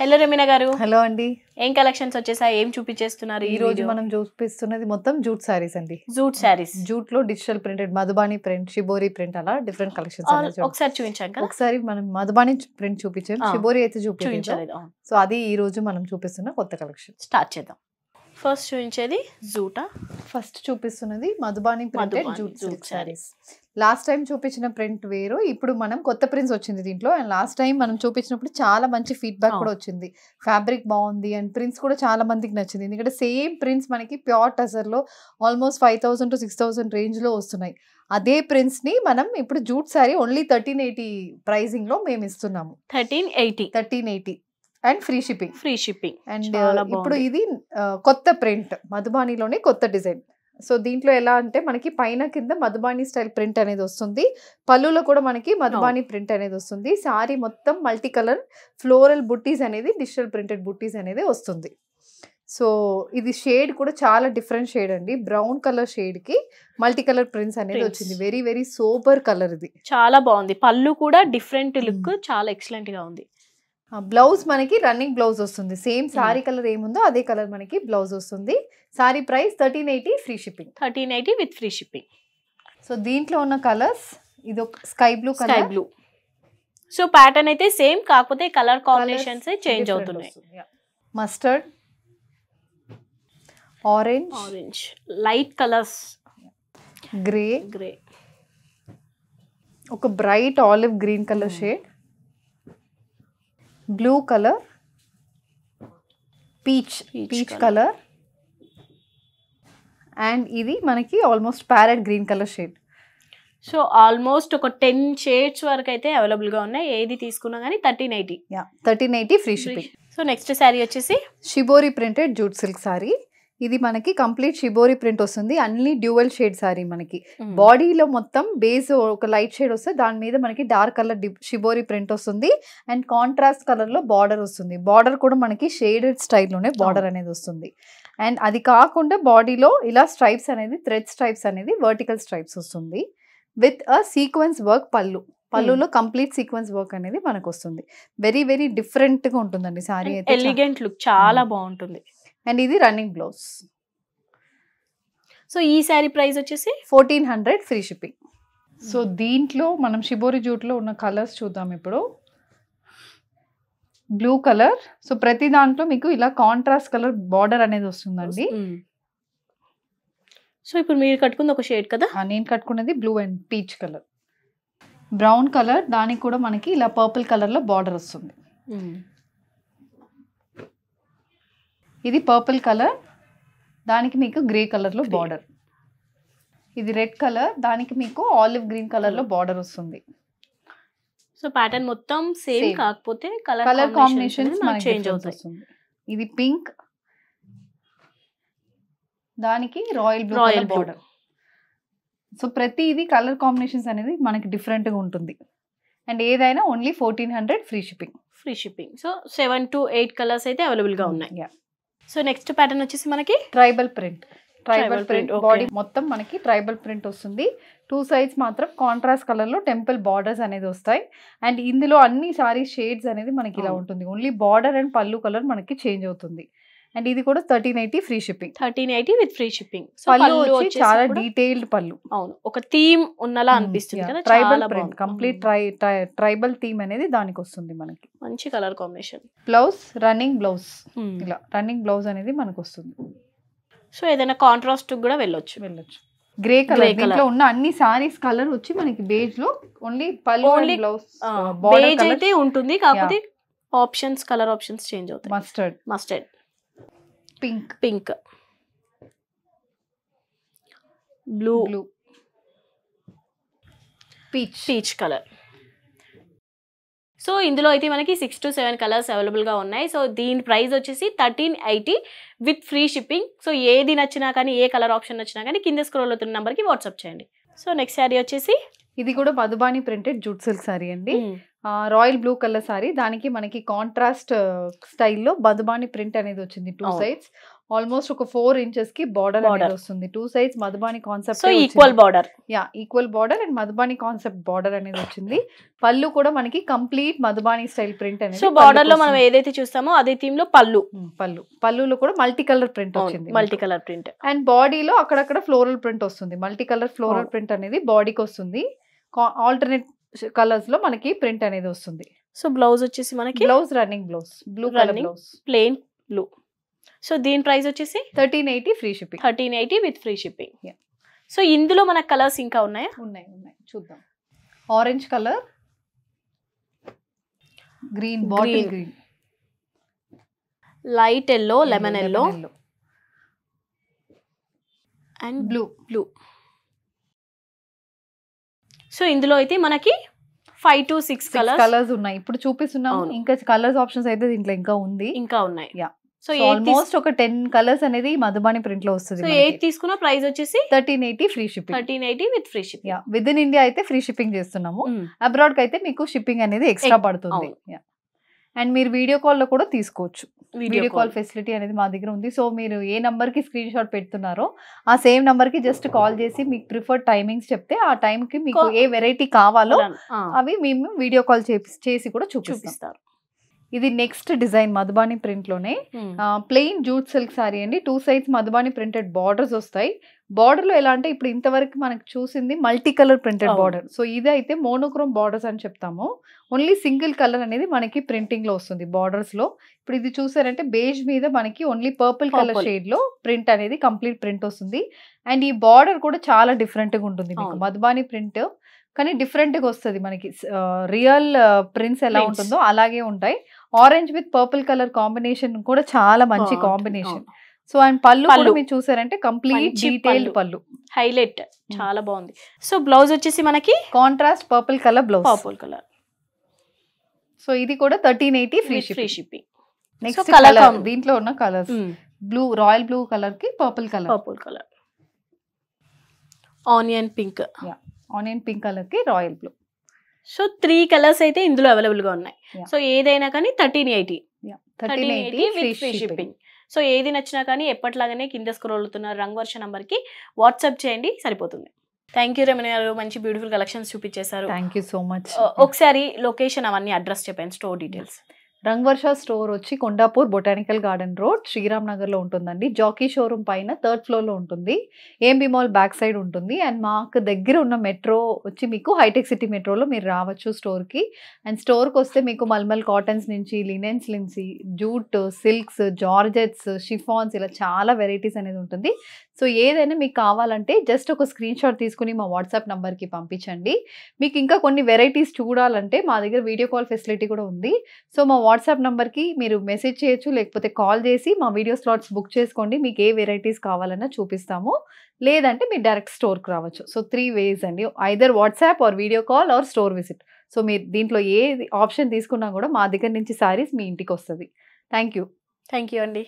Hello Ramina గారు. Hello అండి. ఏం కలెక్షన్స్ వచ్చేసాయి? ఏం చూపించేస్తున్నారు ఈ రోజు మనం చూపిస్తున్నది మొత్తం జూట్ సారీస్ అండి. Jute saris జూట్లో digital printed Madhubani print shibori print అలా డిఫరెంట్ కలెక్షన్స్ ఒకసారి చూపించాం కదా? ఒకసారి మనం మధుబాని ప్రింట్ చూపించాం. షిబోరి అయితే చూపించాం. సో అది ఈ రోజు మనం చూపిస్తున్న కొత్త కలెక్షన్ స్టార్ట్ చేద్దాం. ఫస్ట్ చూపించేది జూటా. ఫస్ట్ చూపిస్తున్నది Madhubani printed jute silk saris last time చూపించిన ప్రింట్ వేరు. ఇప్పుడు మనం కొత్త ప్రింట్స్ వచ్చింది దీంట్లో. అండ్ లాస్ట్ టైం మనం చూపించినప్పుడు చాలా మంచి ఫీడ్బ్యాక్. కూడా వచ్చింది. ఫ్యాబ్రిక్ బాగుంది అండ్ ప్రింట్స్ కూడా చాలా మందికి నచ్చింది. ఎందుకంటే సేమ్ ప్రింట్స్ మనకి pure టజర్లో almost five thousand to six thousand రేంజ్లో వస్తున్నాయి. అదే ప్రింట్స్ని మనం ఇప్పుడు jute sari only thirteen eighty ప్రైసింగ్లో మేము ఇస్తున్నాము. Thirteen eighty thirteen eighty and free shipping. Free shipping. And ఇప్పుడు. ఇది కొత్త ప్రింట్ మధుబానిలోనే కొత్త డిజైన్. సో దీంట్లో ఎలా అంటే మనకి పైన కింద మధుబాని స్టైల్ ప్రింట్ అనేది వస్తుంది. పళ్ళులో కూడా మనకి మధుబాని ప్రింట్ అనేది వస్తుంది. సారీ మొత్తం మల్టీ కలర్ ఫ్లోరల్ బుట్టీస్ అనేది డిజిటల్ ప్రింటెడ్ బుట్టీస్ అనేది వస్తుంది. సో ఇది షేడ్ కూడా చాలా డిఫరెంట్ షేడ్ అండి. బ్రౌన్ కలర్ షేడ్కి మల్టీ కలర్ ప్రింట్స్. అనేది. వచ్చింది. వెరీ వెరీ సూపర్ కలర్ ఇది. చాలా బాగుంది. పళ్ళు కూడా డిఫరెంట్ లుక్ చాలా ఎక్సలెంట్గా ఉంది. బ్లౌజ్ మనకి రన్నింగ్ బ్లౌజ్ వస్తుంది. సేమ్ సారీ కలర్ ఏముందో అదే కలర్ మనకి బ్లౌజ్ వస్తుంది. Sari price thirteen eighty free shipping. Thirteen eighty with free shipping. So దీంట్లో ఉన్న కలర్స్ ఇది ఒక sky blue sky blue. So pattern అయితే సేమ్ కాకపోతే కలర్ కాంబినేషన్స్ చేంజ్ అవుతున్నాయి. Mustard orange orange light colours grey grey ఒక bright olive green colour. Shade blue colour peach peach. Colour. And ఇది మనకి almost parrot green colour shade. So almost ఒక ten shades వరకు అయితే అవైలబుల్గా ఉన్నాయి. ఏది తీసుకున్నా కానీ thirteen eighty. Yeah thirteen eighty free shipping. So next sari వచ్చేసి shibori printed jute silk sari ఇది మనకి కంప్లీట్ షిబోరి ప్రింట్ వస్తుంది. అన్ని డ్యూవల్ షేడ్ సారీ మనకి. బాడీలో మొత్తం బేస్ ఒక లైట్ షేడ్ వస్తే దాని మీద మనకి డార్క్ కలర్ షిబోరి ప్రింట్ వస్తుంది. అండ్ కాంట్రాస్ట్ కలర్లో బార్డర్ వస్తుంది. బార్డర్ కూడా మనకి షేడెడ్ స్టైల్లోనే బార్డర్ అనేది వస్తుంది. అండ్ అది కాకుండా బాడీలో ఇలా స్ట్రైప్స్ అనేది థ్రెడ్ స్ట్రైప్స్ అనేది వర్టికల్ స్ట్రైప్స్ వస్తుంది. With a sequence work pallu. పళ్ళులో కంప్లీట్ సీక్వెన్స్ వర్క్ అనేది మనకు వస్తుంది. వెరీ వెరీ డిఫరెంట్గా ఉంటుందండి సారీ ఎలిగెంట్ లుక్ చాలా. బాగుంటుంది. అండ్ ఇది రన్నింగ్ బ్లౌజ్. సో ఈ శారీ ప్రైస్ వచ్చేసి fourteen hundred free shipping. So దీంట్లో మనం షిబోరి జూట్లో ఉన్న కలర్స్ చూద్దాం ఇప్పుడు. Blue colour. సో ప్రతి దాంట్లో మీకు ఇలా కాంట్రాస్ట్ కలర్ బార్డర్ అనేది వస్తుందండి. సో ఇప్పుడు మీరు కట్టుకుంది ఒక షేడ్ కదా? నేను కట్టుకున్నది blue and peach colour. Brown colour దానికి కూడా మనకి ఇలా పర్పుల్ కలర్లో బార్డర్ వస్తుంది. ఇది పర్పుల్ కలర్. దానికి మీకు గ్రే కలర్లో. బార్డర్ ఇది రెడ్ కలర్. దానికి మీకు ఆలివ్ గ్రీన్ కలర్లో బార్డర్ వస్తుంది. సో ప్యాటర్న్ మొత్తం సేమ్. కాకపోతే కలర్ కలర్ కాంబినేషన్ చేంజ్ అవుతుంది ఇది పింక్ దానికి royal blue colour. Border so ప్రతి ఇది కలర్ కాంబినేషన్స్ అనేది మనకి డిఫరెంట్గా ఉంటుంది. అండ్ ఏదైనా only fourteen hundred free shipping free shipping so seven to eight colours అయితే అవైలబుల్గా ఉన్నాయి. సో నెక్స్ట్ ప్యాటర్న్ వచ్చేసి మనకి tribal print. Tribal print. Body మొత్తం మనకి ట్రైబల్ ప్రింట్ వస్తుంది. టూ సైడ్స్ మాత్రం కాంట్రాస్ట్ కలర్లో టెంపుల్ బార్డర్స్ అనేది వస్తాయి. అండ్ ఇందులో అన్ని సారీ షేడ్స్ అనేది మనకి ఇలా. ఉంటుంది. Only border and pallu colour మనకి చేంజ్ అవుతుంది. అండ్ ఇది కూడా thirteen eighty free shipping. Thirteen eighty with free shipping. Pallu చాలా డీటెయిల్డ్ పళ్ళు. అవును ఒక థీమ్ ఉన్నలా అనిపిస్తుంది కదా tribal print. Complete. Tri tribal theme అనేది దానికి వస్తుంది మనకి. మంచి colour combination. Blouse running blouse ఇలా రన్నింగ్ బ్లౌజ్ అనేది మనకు వస్తుంది. సో ఏదైనా కాంట్రాస్ట్ కూడా వెళ్ళొచ్చు. వెళ్ళొచ్చు. Grey colour. దీంట్లో ఉన్న అన్ని సారీస్ కలర్ వచ్చి మనకి బేజ్లో only pallu Only, blouse beige అయితే ఉంటుంది కాకపోతే ఆప్షన్స్ కలర్ ఆప్షన్స్ చేంజ్ అవుతాయి. Mustard mustard pink. Pink. Blue. Blue. Peach. Peach colour. So ఇందులో అయితే మనకి సిక్స్ టు సెవెన్ కలర్స్ అవైలబుల్గా ఉన్నాయి. సో దీని ప్రైస్ వచ్చేసి thirteen eighty with free shipping so ఏది నచ్చినా కానీ ఏ కలర్ ఆప్షన్ నచ్చినా కానీ కింద స్క్రోల్ అవుతున్న నెంబర్కి వాట్సాప్ చేయండి. సో నెక్స్ట్ శారీ వచ్చేసి ఇది కూడా Madhubani printed jute silk sari అండి. రాయల్ బ్లూ కలర్ సారీ దానికి మనకి కాంట్రాస్ట్ స్టైల్లో మధుబాని ప్రింట్ అనేది వచ్చింది టూ. సైడ్స్ ఆల్మోస్ట్ ఒక ఫోర్ ఇంచెస్కి బార్డర్. అనేది వస్తుంది. Two sides Madhubani concept equal border yeah equal border and Madhubani concept border అనేది వచ్చింది. పళ్ళు కూడా మనకి కంప్లీట్ మధుబాని స్టైల్ ప్రింట్ అనేది సో బార్డర్లో మనం ఏదైతే చూస్తామో అదే థీమ్లో పళ్ళు. పళ్ళు. పళ్ళులో కూడా మల్టీ కలర్ ప్రింట్ వచ్చింది మల్టీ కలర్ ప్రింట్ అండ్ బాడీలో అక్కడక్కడ ఫ్లోరల్ ప్రింట్ వస్తుంది. Multi colour floral. ప్రింట్ అనేది బాడీకి వస్తుంది. ఆల్టర్నేట్ కలర్స్లో మనకి ప్రింట్ అనేది వస్తుంది. సో బ్లౌజ్ వచ్చేసి మనకి blouse running blouse blue colour. Blouse plain blue so దీని ప్రైస్ వచ్చేసి thirteen eighty free shipping thirteen eighty with free shipping. So ఇందులో మనకు కలర్స్ ఇంకా ఉన్నాయా? ఉన్నాయి ఉన్నాయి. చూద్దాం. Orange colour green bottle. Green light yellow lemon yellow and blue blue so ఇందులో అయితే మనకి five to six colours colours ఉన్నాయి. ఇప్పుడు చూపిస్తున్నాము. ఇంకా కలర్స్ ఆప్షన్స్ అయితే దీంట్లో ఇంకా ఉంది. ఇంకా ఉన్నాయి. Yeah. సో ఆల్మోస్ట్ ఒక టెన్ కలర్స్ అనేది మధుబాని ప్రింట్లో వస్తుంది సో ఏది తీసుకున్న ప్రైస్ వచ్చేసి thirteen eighty free shipping thirteen eighty with free shipping yeah with in India అయితే ఫ్రీ షిప్పింగ్ చేస్తున్నాము. అబ్రాడ్కి అయితే మీకు షిప్పింగ్ అనేది ఎక్స్ట్రా ఎక్- పడుతుంది. అండ్ మీరు వీడియో కాల్లో కూడా తీసుకోవచ్చు. వీడియో కాల్ ఫెసిలిటీ అనేది మా దగ్గర ఉంది. సో మీరు ఏ నంబర్కి స్క్రీన్ షాట్ పెడుతున్నారో ఆ సేమ్ నంబర్కి జస్ట్ కాల్ చేసి మీకు ప్రిఫర్డ్ టైమింగ్స్ చెప్తే ఆ టైం కి మీకు ఏ వెరైటీ కావాలో అవి మేము వీడియో కాల్ చేసి కూడా చూపిస్తాం. చూపిస్తారు. ఇది నెక్స్ట్ డిజైన్ మధుబాని ప్రింట్లోనే. ప్లెయిన్ జూట్ సిల్క్ సారీ అండి. Two sides Madhubani printed borders వస్తాయి. బార్డర్లో ఎలా అంటే ఇప్పుడు ఇంతవరకు మనకు చూసింది multi colour printed. Border so ఇది అయితే మోనోక్రోమ్ బార్డర్స్ అని చెప్తాము. ఓన్లీ సింగిల్ కలర్ అనేది మనకి ప్రింటింగ్లో వస్తుంది బార్డర్స్లో. ఇప్పుడు ఇది చూసారంటే బేజ్ మీద మనకి ఓన్లీ పర్పుల్ కలర్. షేడ్లో ప్రింట్ అనేది కంప్లీట్ ప్రింట్ వస్తుంది. అండ్ ఈ బార్డర్ కూడా చాలా డిఫరెంట్గా ఉంటుంది మీకు. మధుబాని ప్రింట్ కానీ డిఫరెంట్గా వస్తుంది మనకి. రియల్ ప్రింట్స్ ఎలా. ఉంటుందో అలాగే ఉంటాయి. Orange with purple colour combination కూడా చాలా మంచి కాంబినేషన్. సో అండ్ పళ్ళు పళ్ళు. మీరు చూసారంటే కంప్లీట్ డీటెయిల్డ్ పళ్ళు. హైలైట్. చాలా బాగుంది సో బ్లౌజ్ వచ్చేసి మనకి contrast purple colour blouse. Purple colour. So ఇది కూడా thirteen eighty free free ship shipping. Next colour దీంట్లో ఉన్న కలర్స్. బ్లూ రాయల్ బ్లూ కలర్కి purple colour. Purple colour. Onion pink. Onion pink కలర్కి royal blue. So three colours అయితే ఇందులో అవైలబుల్గా ఉన్నాయి. సో ఏదైనా కానీ thirteen eighty. Thirteen eighty free free shipping. So ఏది నచ్చినా కానీ ఎప్పటిలాగానే కింద స్క్రోల్ అవుతున్న రంగ్ వర్ష నంబర్కి వాట్సాప్ చేయండి సరిపోతుంది. Thank you Ramana garu. మంచి బ్యూటిఫుల్ కలెక్షన్స్ చూపించేశారు. థ్యాంక్ యూ సో మచ్ ఒకసారి లొకేషన్ అవన్నీ అడ్రస్ చెప్పాను స్టోర్ డీటెయిల్స్ రంగవర్ష స్టోర్ వచ్చి Kondapur Botanical Garden Road Sriram నగర్లో ఉంటుందండి. జాకీ షోరూమ్ పైన థర్డ్ ఫ్లోర్లో ఉంటుంది. ఏంబి మాల్ బ్యాక్ సైడ్ ఉంటుంది. అండ్ మాకు దగ్గర ఉన్న మెట్రో వచ్చి మీకు హైటెక్ సిటీ మెట్రోలో మీరు రావచ్చు స్టోర్కి. అండ్ స్టోర్కి వస్తే మీకు మల్మల్ కాటన్స్ నుంచి లినెన్స్ నుంచి జూట్ సిల్క్స్ జార్జెట్స్ షిఫాన్స్ ఇలా చాలా వెరైటీస్ అనేది ఉంటుంది. సో ఏదైనా మీకు కావాలంటే జస్ట్ ఒక స్క్రీన్ షాట్ తీసుకుని మా వాట్సాప్ నెంబర్కి పంపించండి. మీకు ఇంకా కొన్ని వెరైటీస్ చూడాలంటే మా దగ్గర వీడియో కాల్ ఫెసిలిటీ కూడా ఉంది. సో మా వాట్సాప్ నెంబర్కి మీరు మెసేజ్ చేయొచ్చు లేకపోతే కాల్ చేసి మా వీడియో స్లాట్స్ బుక్ చేసుకోండి. మీకు ఏ వెరైటీస్ కావాలన్నా చూపిస్తాము. లేదంటే మీరు డైరెక్ట్ స్టోర్కి రావచ్చు. సో త్రీ వేస్ అండి. Either WhatsApp or video call or store visit so మీరు దీంట్లో ఏ ఆప్షన్ తీసుకున్నా కూడా మా దగ్గర నుంచి సారీస్ మీ ఇంటికి వస్తుంది. థ్యాంక్ యూ థ్యాంక్ యూ అండి.